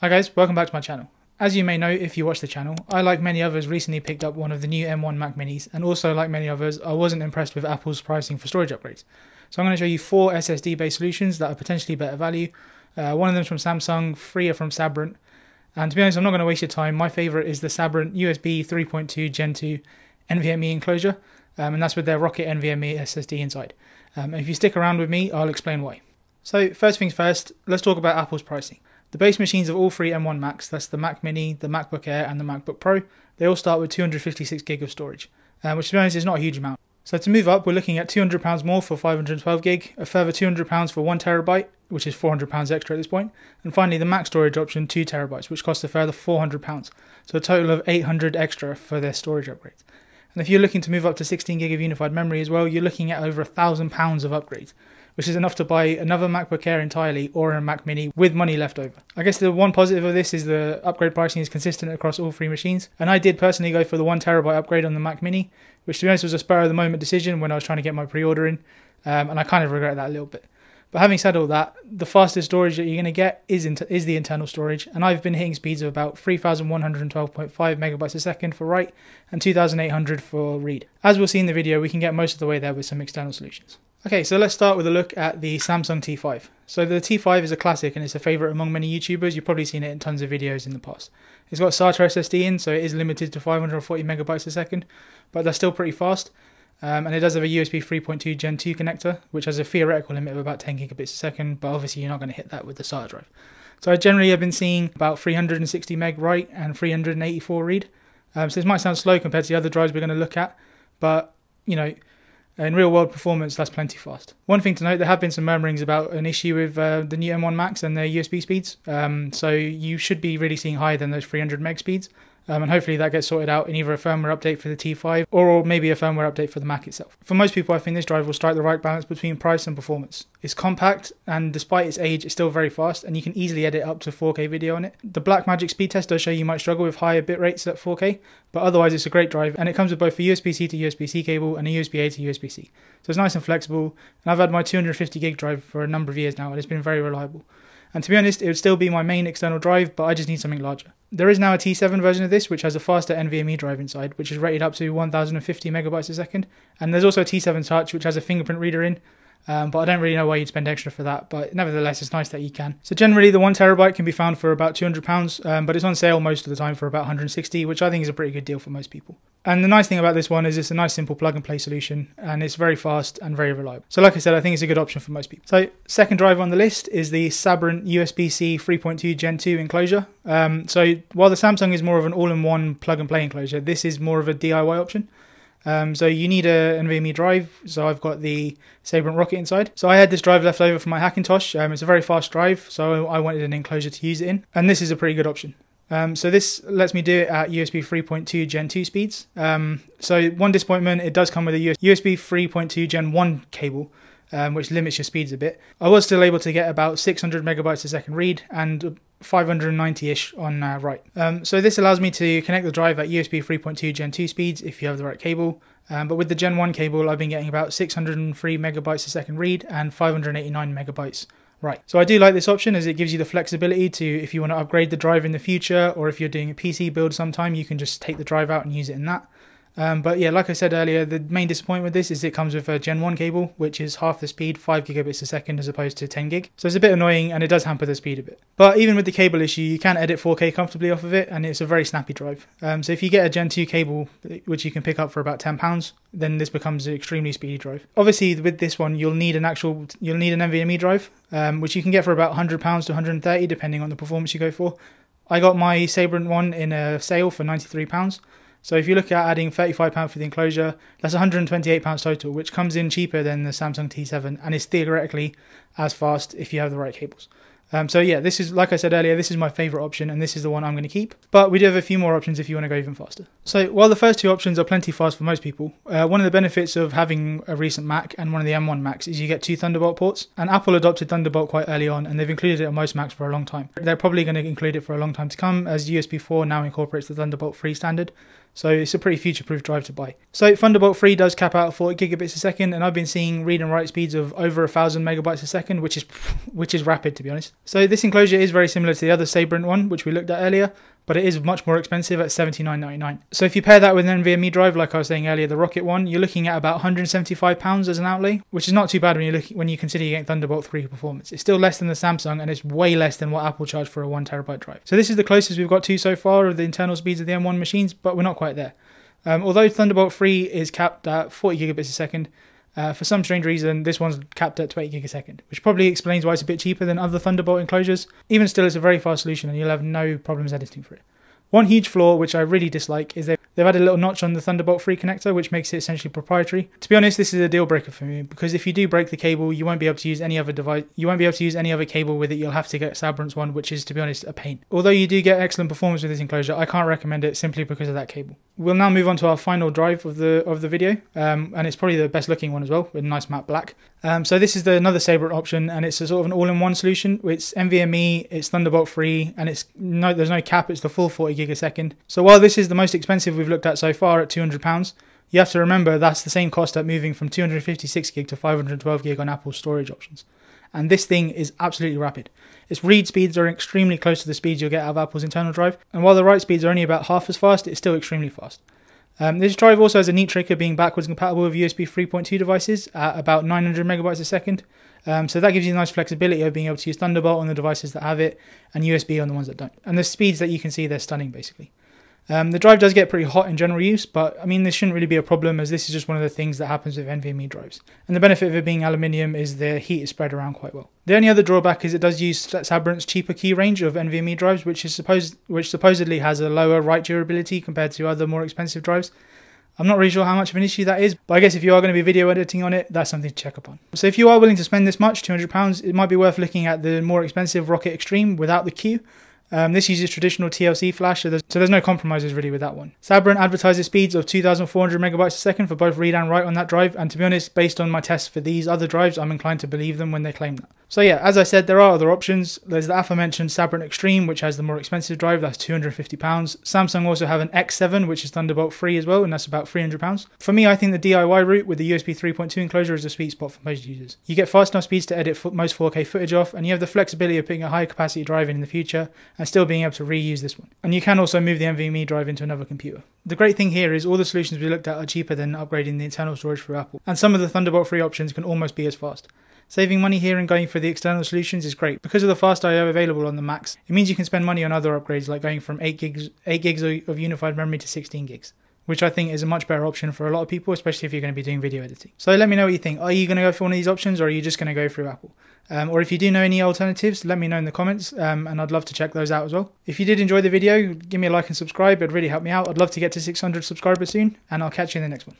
Hi guys, welcome back to my channel. As you may know if you watch the channel, I like many others recently picked up one of the new M1 Mac Minis and also like many others I wasn't impressed with Apple's pricing for storage upgrades. So I'm going to show you four SSD based solutions that are potentially better value. Uh, one of them is from Samsung, three are from Sabrent. And to be honest, I'm not going to waste your time. My favorite is the Sabrent USB 3.2 Gen 2 NVMe enclosure, um, and that's with their Rocket NVMe SSD inside. Um, if you stick around with me, I'll explain why. So first things first, let's talk about Apple's pricing. The base machines of all three M1 Macs, that's the Mac Mini, the MacBook Air, and the MacBook Pro, they all start with 256 gig of storage, uh, which to be honest is not a huge amount. So to move up, we're looking at £200 more for 512 gig, a further £200 for 1 terabyte, which is £400 extra at this point, and finally the max storage option 2 terabytes, which costs a further £400. So a total of 800 extra for their storage upgrades. And if you're looking to move up to 16 gig of unified memory as well, you're looking at over a thousand pounds of upgrades which is enough to buy another MacBook Air entirely or a Mac Mini with money left over. I guess the one positive of this is the upgrade pricing is consistent across all three machines, and I did personally go for the one terabyte upgrade on the Mac Mini, which to be honest was a spur of the moment decision when I was trying to get my pre-order in, um, and I kind of regret that a little bit. But having said all that, the fastest storage that you're going to get is inter- is the internal storage, and I've been hitting speeds of about 3,112.5 megabytes a second for write and 2,800 for read. As we'll see in the video, we can get most of the way there with some external solutions. Okay, so let's start with a look at the Samsung T5. So the T5 is a classic and it's a favorite among many YouTubers. You've probably seen it in tons of videos in the past. It's got SATA SSD in, so it is limited to 540 megabytes a second, but that's still pretty fast. Um, and it does have a USB 3.2 Gen 2 connector, which has a theoretical limit of about 10 gigabits a second, but obviously you're not going to hit that with the SATA drive. So I generally have been seeing about 360 meg write and 384 read. Um, so this might sound slow compared to the other drives we're going to look at, but you know, in real world performance, that's plenty fast. One thing to note, there have been some murmurings about an issue with uh, the new M1 Macs and their USB speeds. Um, so you should be really seeing higher than those 300 meg speeds. Um, and hopefully that gets sorted out in either a firmware update for the T5 or maybe a firmware update for the Mac itself. For most people, I think this drive will strike the right balance between price and performance. It's compact, and despite its age, it's still very fast, and you can easily edit up to 4K video on it. The Blackmagic speed test does show you might struggle with higher bit rates at 4K, but otherwise it's a great drive, and it comes with both a USB-C to USB-C cable and a USB-A to USB-C. So it's nice and flexible, and I've had my 250 gig drive for a number of years now, and it's been very reliable. And to be honest, it would still be my main external drive, but I just need something larger. There is now a T7 version of this, which has a faster NVMe drive inside, which is rated up to 1050 megabytes a second. And there's also a T7 Touch, which has a fingerprint reader in, um, but I don't really know why you'd spend extra for that. But nevertheless, it's nice that you can. So generally, the one terabyte can be found for about 200 pounds, um, but it's on sale most of the time for about 160, which I think is a pretty good deal for most people. And the nice thing about this one is it's a nice simple plug and play solution, and it's very fast and very reliable. So like I said, I think it's a good option for most people. So second drive on the list is the Sabrent USB-C 3.2 Gen 2 enclosure. Um, so while the Samsung is more of an all-in-one plug and play enclosure, this is more of a DIY option. Um, so you need a NVMe drive. So I've got the Sabrent Rocket inside. So I had this drive left over from my Hackintosh. Um, it's a very fast drive, so I wanted an enclosure to use it in, and this is a pretty good option. Um, so this lets me do it at USB 3.2 Gen 2 speeds. Um, so one disappointment, it does come with a USB 3.2 Gen 1 cable, um, which limits your speeds a bit. I was still able to get about 600 megabytes a second read and 590-ish on uh, write. Um, so this allows me to connect the drive at USB 3.2 Gen 2 speeds if you have the right cable. Um, but with the Gen 1 cable, I've been getting about 603 megabytes a second read and 589 megabytes Right, so I do like this option as it gives you the flexibility to, if you want to upgrade the drive in the future, or if you're doing a PC build sometime, you can just take the drive out and use it in that. Um, but yeah, like I said earlier, the main disappointment with this is it comes with a Gen 1 cable, which is half the speed, 5 gigabits a second as opposed to 10 gig. So it's a bit annoying and it does hamper the speed a bit. But even with the cable issue, you can edit 4K comfortably off of it and it's a very snappy drive. Um, so if you get a Gen 2 cable, which you can pick up for about £10, then this becomes an extremely speedy drive. Obviously, with this one, you'll need an actual, you'll need an NVMe drive, um, which you can get for about £100 to 130 depending on the performance you go for. I got my Sabrent one in a sale for £93. So if you look at adding £35 for the enclosure, that's £128 total, which comes in cheaper than the Samsung T7 and is theoretically as fast if you have the right cables. Um, so yeah, this is like I said earlier, this is my favorite option, and this is the one I'm going to keep. But we do have a few more options if you want to go even faster. So while the first two options are plenty fast for most people, uh, one of the benefits of having a recent Mac and one of the M1 Macs is you get two Thunderbolt ports. And Apple adopted Thunderbolt quite early on, and they've included it on most Macs for a long time. They're probably going to include it for a long time to come, as USB 4 now incorporates the Thunderbolt 3 standard. So it's a pretty future-proof drive to buy. So Thunderbolt 3 does cap out at 40 gigabits a second, and I've been seeing read and write speeds of over a thousand megabytes a second, which is which is rapid to be honest. So this enclosure is very similar to the other Sabrent one, which we looked at earlier, but it is much more expensive at $79.99. So if you pair that with an NVMe drive, like I was saying earlier, the Rocket one, you're looking at about £175 as an outlay, which is not too bad when you look when you consider you getting Thunderbolt 3 performance. It's still less than the Samsung, and it's way less than what Apple charged for a one terabyte drive. So this is the closest we've got to so far of the internal speeds of the M1 machines, but we're not quite there. Um, although Thunderbolt 3 is capped at 40 gigabits a second, uh, for some strange reason, this one's capped at 20 gig a second, which probably explains why it's a bit cheaper than other Thunderbolt enclosures. Even still, it's a very fast solution and you'll have no problems editing for it. One huge flaw, which I really dislike, is they've, they've added a little notch on the Thunderbolt 3 connector, which makes it essentially proprietary. To be honest, this is a deal breaker for me, because if you do break the cable, you won't be able to use any other device, you won't be able to use any other cable with it, you'll have to get Sabrent's one, which is, to be honest, a pain. Although you do get excellent performance with this enclosure, I can't recommend it simply because of that cable. We'll now move on to our final drive of the of the video, um, and it's probably the best looking one as well, with nice matte black. Um, so this is the another Sabrent option, and it's a sort of an all-in-one solution. It's NVMe, it's Thunderbolt 3, and it's no there's no cap. It's the full 40 gig a second. So while this is the most expensive we've looked at so far at 200 pounds, you have to remember that's the same cost at moving from 256 gig to 512 gig on Apple's storage options. And this thing is absolutely rapid. Its read speeds are extremely close to the speeds you'll get out of Apple's internal drive, and while the write speeds are only about half as fast, it's still extremely fast. Um, this drive also has a neat trick of being backwards compatible with USB 3.2 devices at about 900 megabytes a second. Um, so that gives you nice flexibility of being able to use Thunderbolt on the devices that have it and USB on the ones that don't. And the speeds that you can see, they're stunning basically. Um, the drive does get pretty hot in general use, but I mean, this shouldn't really be a problem as this is just one of the things that happens with NVMe drives. And the benefit of it being aluminium is the heat is spread around quite well. The only other drawback is it does use Sabrent's cheaper key range of NVMe drives, which is supposed which supposedly has a lower write durability compared to other more expensive drives. I'm not really sure how much of an issue that is, but I guess if you are going to be video editing on it, that's something to check upon. So if you are willing to spend this much, £200, it might be worth looking at the more expensive Rocket Extreme without the Q. Um, this uses traditional TLC flash, so there's, so there's, no compromises really with that one. Sabrent advertises speeds of 2,400 megabytes a second for both read and write on that drive, and to be honest, based on my tests for these other drives, I'm inclined to believe them when they claim that. So yeah, as I said, there are other options. There's the aforementioned Sabrent Extreme, which has the more expensive drive, that's £250. Samsung also have an X7, which is Thunderbolt 3 as well, and that's about £300. For me, I think the DIY route with the USB 3.2 enclosure is a sweet spot for most users. You get fast enough speeds to edit most 4K footage off, and you have the flexibility of putting a high capacity drive in in the future and still being able to reuse this one. And you can also move the NVMe drive into another computer. The great thing here is all the solutions we looked at are cheaper than upgrading the internal storage for Apple, and some of the Thunderbolt 3 options can almost be as fast. Saving money here and going for the external solutions is great. Because of the fast I/O available on the Macs, it means you can spend money on other upgrades like going from 8 gigs 8 gigs of unified memory to 16 gigs, which I think is a much better option for a lot of people, especially if you're going to be doing video editing. So let me know what you think. Are you going to go for one of these options or are you just going to go through Apple? Um, or if you do know any alternatives, let me know in the comments um, and I'd love to check those out as well. If you did enjoy the video, give me a like and subscribe. It'd really help me out. I'd love to get to 600 subscribers soon and I'll catch you in the next one.